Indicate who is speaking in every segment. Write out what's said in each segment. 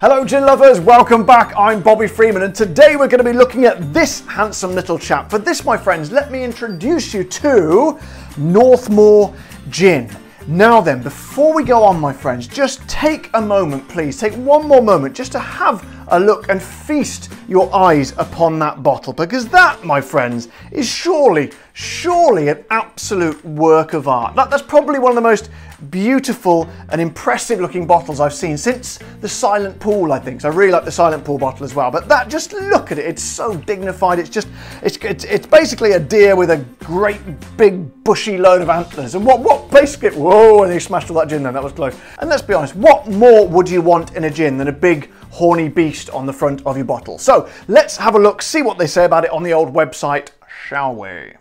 Speaker 1: Hello gin lovers, welcome back. I'm Bobby Freeman and today we're going to be looking at this handsome little chap. For this, my friends, let me introduce you to Northmoor Gin. Now then, before we go on, my friends, just take a moment, please. Take one more moment just to have a look and feast your eyes upon that bottle because that, my friends, is surely, surely an absolute work of art. That, that's probably one of the most beautiful and impressive looking bottles I've seen since the Silent Pool, I think. So I really like the Silent Pool bottle as well. But that, just look at it. It's so dignified. It's just, it's, it's, it's basically a deer with a great big bushy load of antlers. And what, what basically, whoa, and he smashed all that gin then, that was close. And let's be honest, what more would you want in a gin than a big horny beast on the front of your bottle? So let's have a look, see what they say about it on the old website, shall we?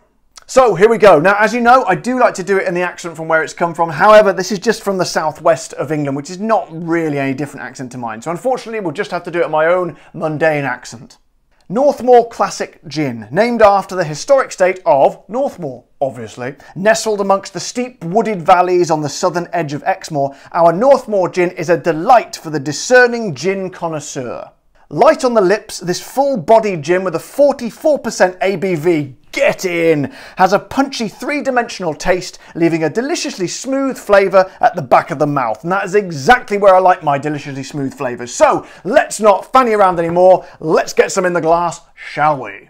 Speaker 1: So here we go. Now, as you know, I do like to do it in the accent from where it's come from. However, this is just from the southwest of England, which is not really any different accent to mine. So unfortunately, we'll just have to do it in my own mundane accent. Northmoor Classic Gin, named after the historic state of Northmoor, obviously. Nestled amongst the steep wooded valleys on the southern edge of Exmoor, our Northmoor gin is a delight for the discerning gin connoisseur. Light on the lips, this full-bodied gin with a 44% ABV Get in! Has a punchy three-dimensional taste, leaving a deliciously smooth flavour at the back of the mouth. And that is exactly where I like my deliciously smooth flavours. So let's not fanny around anymore. Let's get some in the glass, shall we?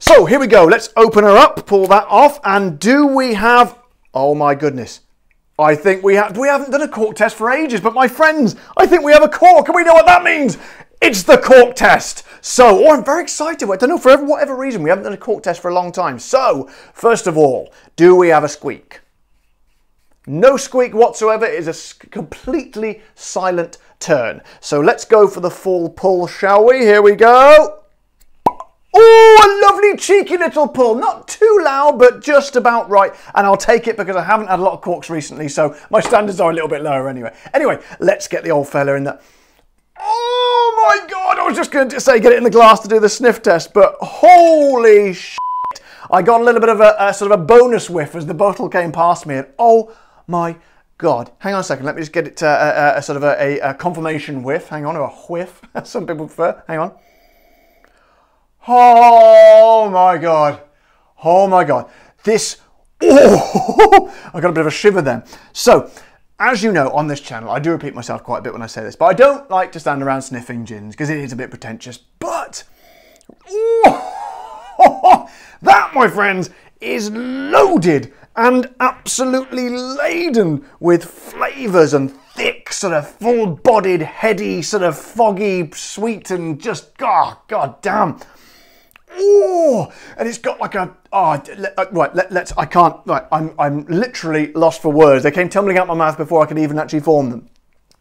Speaker 1: So here we go. Let's open her up, pull that off. And do we have... Oh my goodness. I think we have... We haven't done a cork test for ages, but my friends, I think we have a cork and we know what that means. It's the cork test. So, oh, I'm very excited. I don't know, for whatever reason, we haven't done a cork test for a long time. So, first of all, do we have a squeak? No squeak whatsoever. It is a completely silent turn. So let's go for the full pull, shall we? Here we go. Oh, a lovely cheeky little pull. Not too loud, but just about right. And I'll take it because I haven't had a lot of corks recently, so my standards are a little bit lower anyway. Anyway, let's get the old fella in there. Oh my god, I was just going to say get it in the glass to do the sniff test, but holy shit. I got a little bit of a, a, sort of a bonus whiff as the bottle came past me, and oh my god. Hang on a second, let me just get it to a, a sort of a, a, confirmation whiff. Hang on, or a whiff, some people prefer. Hang on. Oh my god. Oh my god. This, oh, I got a bit of a shiver then. So, as you know, on this channel, I do repeat myself quite a bit when I say this, but I don't like to stand around sniffing gins because it is a bit pretentious. But, oh, that, my friends, is loaded and absolutely laden with flavours and thick, sort of full-bodied, heady, sort of foggy, sweet, and just, ah, oh, god damn oh, and it's got like a, oh, uh, right, let, us I can't, right, I'm, I'm literally lost for words. They came tumbling out my mouth before I could even actually form them.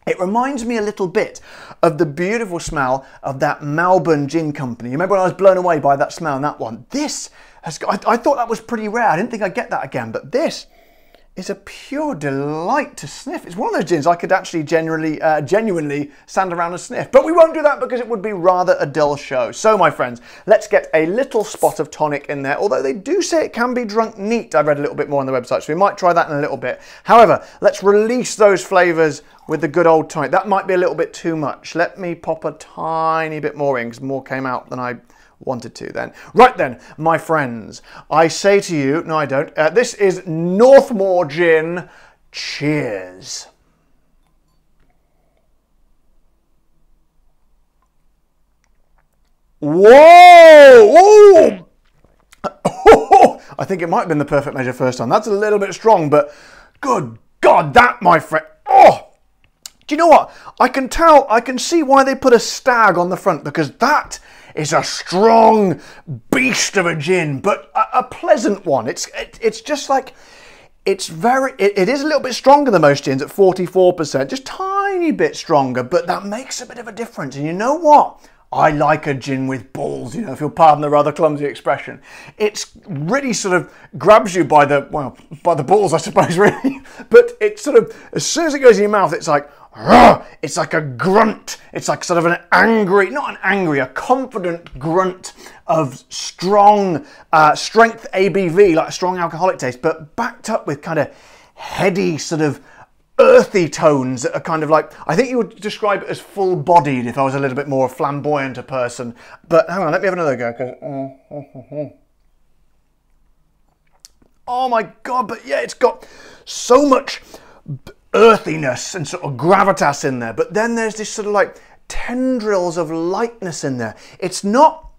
Speaker 1: It reminds me a little bit of the beautiful smell of that Melbourne Gin Company. You remember when I was blown away by that smell and that one? This has got, I, I thought that was pretty rare. I didn't think I'd get that again, but this is a pure delight to sniff. It's one of those gins I could actually generally, uh, genuinely stand around and sniff. But we won't do that because it would be rather a dull show. So, my friends, let's get a little spot of tonic in there. Although they do say it can be drunk neat. I've read a little bit more on the website, so we might try that in a little bit. However, let's release those flavours with the good old tonic. That might be a little bit too much. Let me pop a tiny bit more in because more came out than I wanted to then. Right then, my friends, I say to you, no I don't, uh, this is Northmoor Gin. Cheers. Whoa! I think it might have been the perfect measure first time. That's a little bit strong, but good God, that, my friend. You know what? I can tell, I can see why they put a stag on the front because that is a strong beast of a gin, but a, a pleasant one. It's it, it's just like it's very it, it is a little bit stronger than most gins at 44%, just tiny bit stronger, but that makes a bit of a difference. And you know what? I like a gin with balls, you know, if you'll pardon the rather clumsy expression. It's really sort of grabs you by the, well, by the balls, I suppose, really. But it sort of, as soon as it goes in your mouth, it's like, it's like a grunt. It's like sort of an angry, not an angry, a confident grunt of strong uh, strength ABV, like a strong alcoholic taste, but backed up with kind of heady sort of earthy tones that are kind of like, I think you would describe it as full bodied if I was a little bit more flamboyant a person. But hang on, let me have another go. Uh, uh, uh, oh my God, but yeah, it's got so much earthiness and sort of gravitas in there. But then there's this sort of like tendrils of lightness in there. It's not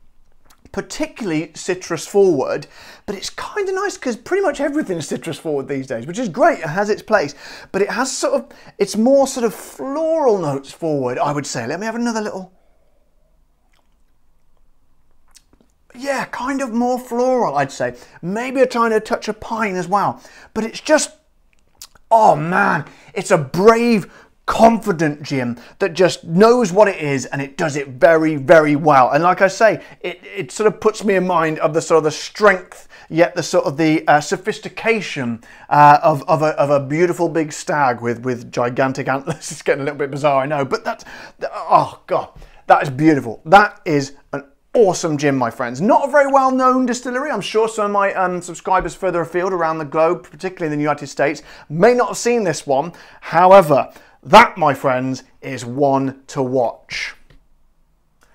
Speaker 1: particularly citrus forward, but it's kind of nice because pretty much everything is citrus forward these days, which is great. It has its place, but it has sort of, it's more sort of floral notes forward, I would say. Let me have another little. Yeah, kind of more floral, I'd say. Maybe a tiny touch of pine as well, but it's just, oh man, it's a brave, confident gin that just knows what it is and it does it very, very well. And like I say, it, it sort of puts me in mind of the sort of the strength, yet the sort of the uh, sophistication uh, of, of, a, of a beautiful big stag with, with gigantic antlers. It's getting a little bit bizarre, I know, but that's, oh God, that is beautiful. That is an awesome gin, my friends. Not a very well-known distillery. I'm sure some of my um, subscribers further afield around the globe, particularly in the United States, may not have seen this one. However, that, my friends, is one to watch.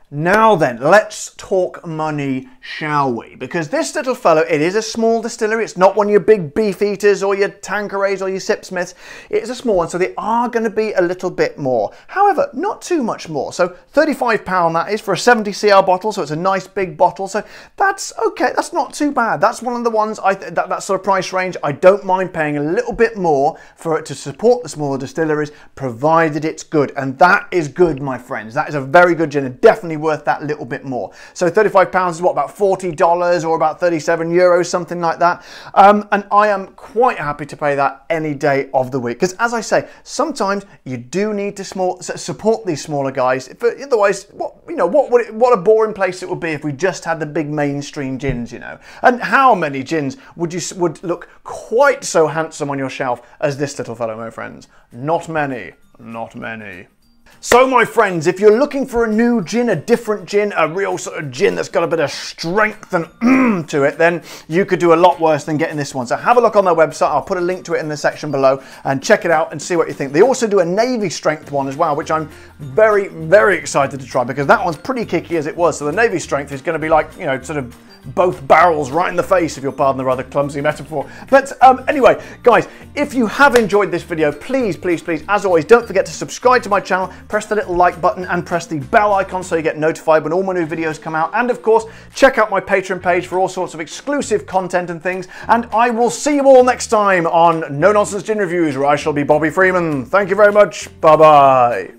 Speaker 1: Now then, let's talk money, shall we? Because this little fellow, it is a small distillery. It's not one of your big Beefeaters or your Tanquerays or your Sipsmiths. It is a small one, so they are going to be a little bit more. However, not too much more. So £35 that is for a 70cl bottle, so it's a nice big bottle. So that's okay. That's not too bad. That's one of the ones, I that, that sort of price range, I don't mind paying a little bit more for it to support the smaller distilleries, provided it's good. And that is good, my friends. That is a very good gin and definitely worth that little bit more. So 35 pounds is what, about $40 or about 37 euros, something like that. Um, and I am quite happy to pay that any day of the week. Because as I say, sometimes you do need to small, support these smaller guys. Otherwise, what, you know, what, would it, what a boring place it would be if we just had the big mainstream gins, you know. And how many gins would you would look quite so handsome on your shelf as this little fellow, my friends? Not many, not many. So my friends, if you're looking for a new gin, a different gin, a real sort of gin that's got a bit of strength and to it, then you could do a lot worse than getting this one. So have a look on their website. I'll put a link to it in the section below and check it out and see what you think. They also do a navy strength one as well, which I'm very, very excited to try because that one's pretty kicky as it was. So the navy strength is going to be like, you know, sort of both barrels right in the face, if you'll pardon the rather clumsy metaphor. But um, anyway, guys, if you have enjoyed this video, please, please, please, as always, don't forget to subscribe to my channel, press the little like button and press the bell icon so you get notified when all my new videos come out. And of course, check out my Patreon page for all sorts of exclusive content and things. And I will see you all next time on No Nonsense Gin Reviews, where I shall be Bobby Freeman. Thank you very much. Bye-bye.